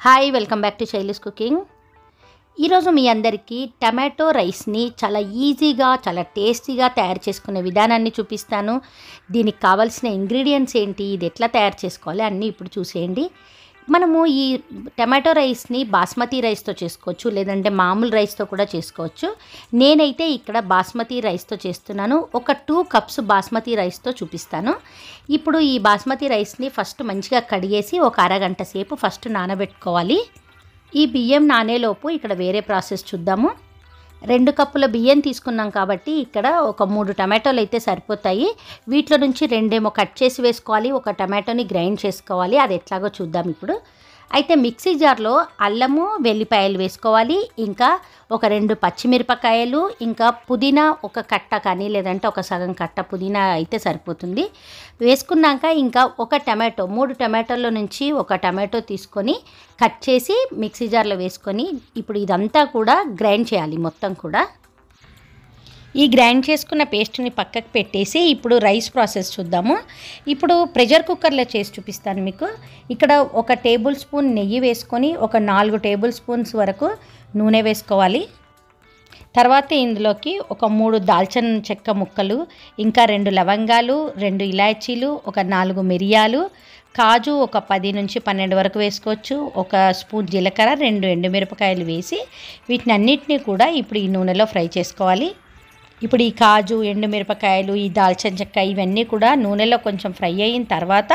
Hi welcome back to Shaili's cooking. ఈరోజు మీ అందరికీ టమాటో రైస్ని చాలా ఈజీగా చాలా టేస్టీగా తయారు చేసుకునే విధానాన్ని చూపిస్తాను. దీనికి కావాల్సిన ఇంగ్రీడియంట్స్ ఏంటి ఇది ఎట్లా తయారు చేసుకోవాలి అన్నీ ఇప్పుడు చూసేయండి. మనము ఈ టమాటో రైస్ని బాస్మతి రైస్తో చేసుకోవచ్చు లేదంటే మామూలు రైస్తో కూడా చేసుకోవచ్చు. నేనైతే ఇక్కడ బాస్మతి రైస్తో చేస్తున్నాను. ఒక టూ కప్స్ బాస్మతి రైస్తో చూపిస్తాను. ఇప్పుడు ఈ బాస్మతి రైస్ని ఫస్ట్ మంచిగా కడిగేసి ఒక అరగంట సేపు ఫస్ట్ నానబెట్టుకోవాలి. ఈ బియ్యం నానేలోపు ఇక్కడ వేరే ప్రాసెస్ చూద్దాము. రెండు కప్పుల బియ్యం తీసుకున్నాం కాబట్టి ఇక్కడ ఒక మూడు టమాటోలు అయితే సరిపోతాయి. వీటిలో నుంచి రెండేమో కట్ చేసి వేసుకోవాలి ఒక టమాటోని గ్రైండ్ చేసుకోవాలి. అది ఎట్లాగో చూద్దాం ఇప్పుడు. అయితే మిక్సీ జార్లో అల్లము వెల్లిపాయలు వేసుకోవాలి. ఇంకా ఒక రెండు పచ్చిమిరపకాయలు ఇంకా పుదీనా ఒక కట్ట కానీ లేదంటే ఒక సగం కట్ట పుదీనా అయితే సరిపోతుంది. వేసుకున్నాక ఇంకా ఒక టమాటో మూడు టమాటోల నుంచి ఒక టమాటో తీసుకొని కట్ చేసి మిక్సీ జార్లో వేసుకొని ఇప్పుడు ఇదంతా కూడా గ్రైండ్ చేయాలి మొత్తం కూడా. ఈ గ్రైండ్ చేసుకున్న పేస్ట్ని పక్కకు పెట్టేసి ఇప్పుడు రైస్ ప్రాసెస్ చూద్దాము. ఇప్పుడు ప్రెషర్ కుక్కర్లో చేసి చూపిస్తాను మీకు. ఇక్కడ ఒక టేబుల్ స్పూన్ నెయ్యి వేసుకొని ఒక నాలుగు టేబుల్ స్పూన్స్ వరకు నూనె వేసుకోవాలి. తర్వాత ఇందులోకి ఒక మూడు దాల్చిన చెక్క ముక్కలు ఇంకా రెండు లవంగాలు రెండు ఇలాచీలు ఒక నాలుగు మిరియాలు కాజు ఒక పది నుంచి పన్నెండు వరకు వేసుకోవచ్చు. ఒక స్పూన్ జీలకర్ర రెండు ఎండుమిరపకాయలు వేసి వీటిని అన్నిటినీ కూడా ఇప్పుడు ఈ నూనెలో ఫ్రై చేసుకోవాలి. ఇప్పుడు ఈ కాజు ఎండుమిరపకాయలు ఈ దాల్చిన చెక్క ఇవన్నీ కూడా నూనెలో కొంచెం ఫ్రై అయిన తర్వాత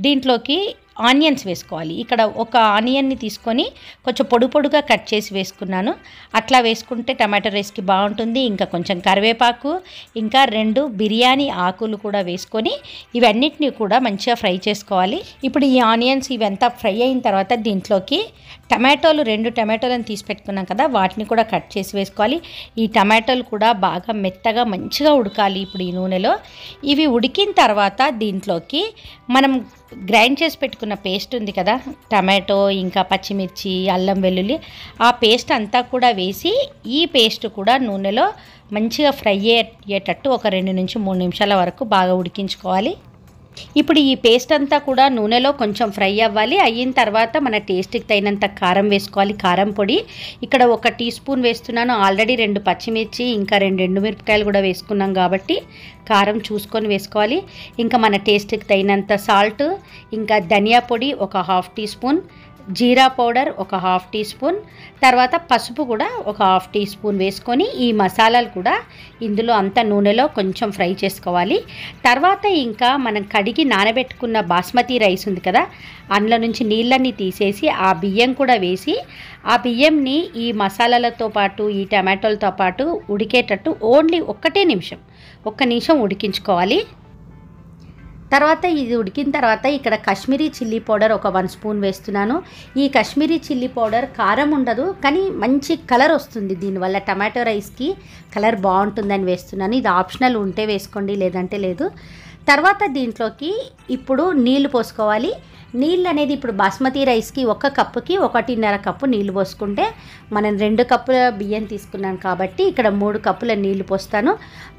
దీంట్లోకి ఆనియన్స్ వేసుకోవాలి. ఇక్కడ ఒక ఆనియన్ని తీసుకొని కొంచెం పొడి పొడుగా కట్ చేసి వేసుకున్నాను. అట్లా వేసుకుంటే టమాటో రైస్కి బాగుంటుంది. ఇంకా కొంచెం కరివేపాకు ఇంకా రెండు బిర్యానీ ఆకులు కూడా వేసుకొని ఇవన్నిటిని కూడా మంచిగా ఫ్రై చేసుకోవాలి. ఇప్పుడు ఈ ఆనియన్స్ ఇవంతా ఫ్రై అయిన తర్వాత దీంట్లోకి టమాటోలు రెండు టమాటోలను తీసి పెట్టుకున్నాం కదా వాటిని కూడా కట్ చేసి వేసుకోవాలి. ఈ టమాటోలు కూడా బాగా మెత్తగా మంచిగా ఉడకాలి ఇప్పుడు ఈ నూనెలో. ఇవి ఉడికిన తర్వాత దీంట్లోకి మనం గ్రైండ్ చేసి పెట్టుకున్న పేస్ట్ ఉంది కదా టమాటో ఇంకా పచ్చిమిర్చి అల్లం వెల్లుల్లి ఆ పేస్ట్ అంతా కూడా వేసి ఈ పేస్ట్ కూడా నూనెలో మంచిగా ఫ్రై అయ్యేటట్టు ఒక రెండు నుంచి మూడు నిమిషాల వరకు బాగా ఉడికించుకోవాలి. ఇప్పుడు ఈ పేస్ట్ అంతా కూడా నూనెలో కొంచెం ఫ్రై అవ్వాలి. అయిన తర్వాత మన టేస్ట్కి తగినంత కారం వేసుకోవాలి. కారం పొడి. ఇక్కడ ఒక టీ స్పూన్ వేస్తున్నాను. ఆల్రెడీ రెండు పచ్చిమిర్చి ఇంకా రెండు మిరపకాయలు కూడా వేసుకున్నాం కాబట్టి కారం చూసుకొని వేసుకోవాలి. ఇంకా మన టేస్ట్కి తగినంత సాల్ట్ ఇంకా ధనియా పొడి ఒక హాఫ్ టీ స్పూన్ జీరా పౌడర్ ఒక హాఫ్ టీ స్పూన్ తర్వాత పసుపు కూడా ఒక హాఫ్ టీ స్పూన్ వేసుకొని ఈ మసాలాలు కూడా ఇందులో అంత నూనెలో కొంచెం ఫ్రై చేసుకోవాలి. తర్వాత ఇంకా మనం కడిగి నానబెట్టుకున్న బాస్మతి రైస్ ఉంది కదా అందులో నుంచి నీళ్ళన్నీ తీసేసి ఆ బియ్యం కూడా వేసి ఆ బియ్యంని ఈ మసాలాలతో పాటు ఈ టమాటోలతో పాటు ఉడికేటట్టు ఓన్లీ ఒక్కటే నిమిషం ఒక్క నిమిషం ఉడికించుకోవాలి. తర్వాత ఇది ఉడికిన తర్వాత ఇక్కడ కాశ్మీరీ చిల్లీ పౌడర్ ఒక వన్ స్పూన్ వేస్తున్నాను. ఈ కాశ్మీరీ చిల్లీ పౌడర్ కారం ఉండదు కానీ మంచి కలర్ వస్తుంది దీనివల్ల. టమాటో రైస్కి కలర్ బాగుంటుందని వేస్తున్నాను. ఇది ఆప్షనల్ ఉంటే వేసుకోండి లేదంటే లేదు. తర్వాత దీంట్లోకి ఇప్పుడు నీళ్ళు పోసుకోవాలి. నీళ్ళు అనేది ఇప్పుడు బాస్మతి రైస్కి ఒక కప్పుకి ఒకటిన్నర కప్పు నీళ్ళు పోసుకుంటే మనం రెండు కప్పుల బియ్యం తీసుకున్నాం కాబట్టి ఇక్కడ మూడు కప్పుల నీళ్ళు పోస్తాను.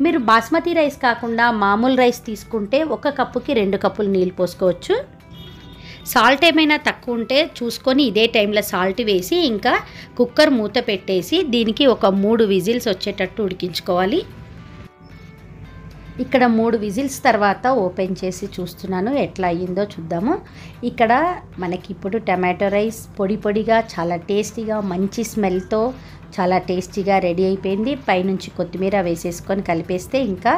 మీరు బాస్మతి రైస్ కాకుండా మామూలు రైస్ తీసుకుంటే ఒక కప్పుకి రెండు కప్పులు నీళ్ళు పోసుకోవచ్చు. సాల్ట్ ఏమైనా తక్కువ ఉంటే చూసుకొని ఇదే టైంలో సాల్ట్ వేసి ఇంకా కుక్కర్ మూత పెట్టేసి దీనికి ఒక మూడు విజిల్స్ వచ్చేటట్టు ఉడికించుకోవాలి. ఇక్కడ మూడు విజిల్స్ తర్వాత ఓపెన్ చేసి చూస్తున్నాను. ఎట్లా అయ్యిందో చూద్దాము. ఇక్కడ మనకి ఇప్పుడు టమాటో రైస్ పొడి పొడిగా చాలా టేస్టీగా మంచి స్మెల్తో చాలా టేస్టీగా రెడీ అయిపోయింది. పైనుంచి కొత్తిమీర వేసేసుకొని కలిపేస్తే ఇంకా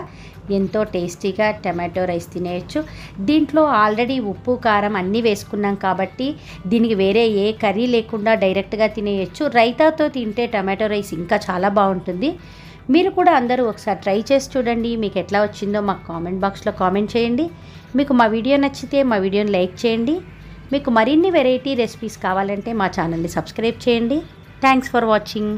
ఎంతో టేస్టీగా టమాటో రైస్ తినేయచ్చు. దీంట్లో ఆల్రెడీ ఉప్పు కారం అన్నీ వేసుకున్నాం కాబట్టి దీనికి వేరే ఏ కర్రీ లేకుండా డైరెక్ట్గా తినేయచ్చు. రైతాతో తింటే టమాటో రైస్ ఇంకా చాలా బాగుంటుంది. మీరు కూడా అందరూ ఒకసారి ట్రై చేసి చూడండి. మీకు ఎట్లా వచ్చిందో మాకు కామెంట్ బాక్స్లో కామెంట్ చేయండి. మీకు మా వీడియో నచ్చితే మా వీడియోని లైక్ చేయండి. మీకు మరిన్ని వెరైటీ రెసిపీస్ కావాలంటే మా ఛానల్ని సబ్స్క్రైబ్ చేయండి. Thanks for watching.